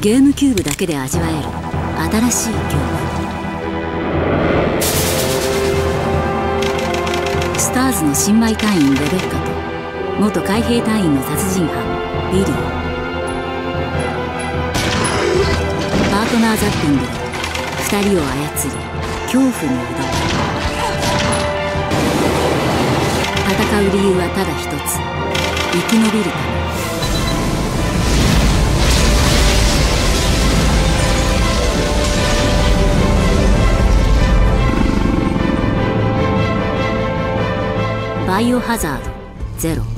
ゲームキューブだけで味わえる新しい恐怖スターズの新米隊員レベッカと元海兵隊員の殺人犯ビリー。パートナーザッピングで2人を操り恐怖に挑む。戦う理由はただ一つ。生き延びるため。バイオハザードゼロ。